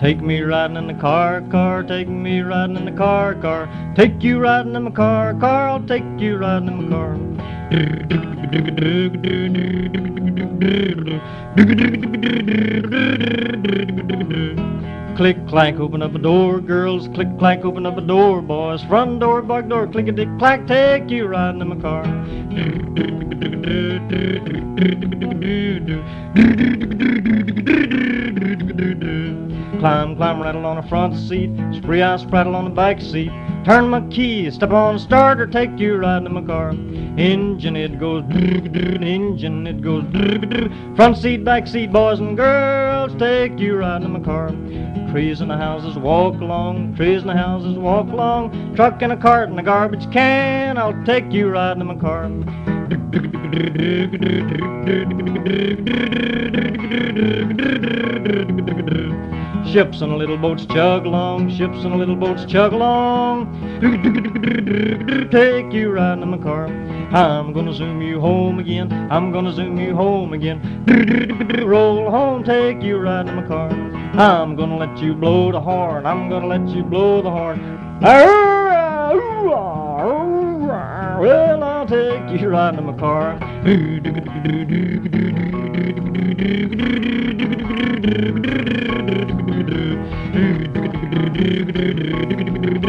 Take me riding in the car, car, take me riding in the car, car. Take you riding in my car, car, I'll take you riding in my car. Click clank, open up a door, girls. Click clank, open up a door, boys. Front door, back door, click a dick clack, take you riding in my car. Climb, climb, rattle on the front seat. Spree, I spraddle on the back seat. Turn my key, step on the starter, take you riding in my car. Engine, it goes engine, it goes Front seat, back seat, boys and girls, take you riding in my car. Trees in the houses walk along, trees in the houses walk along. Truck and a cart and a garbage can, I'll take you riding in my car. Ships and little boats chug along, ships and little boats chug along. Take you riding in my car. I'm gonna zoom you home again. I'm gonna zoom you home again. Roll home, take you riding in my car. I'm gonna let you blow the horn. I'm gonna let you blow the horn. Well, I'll take you riding in my car.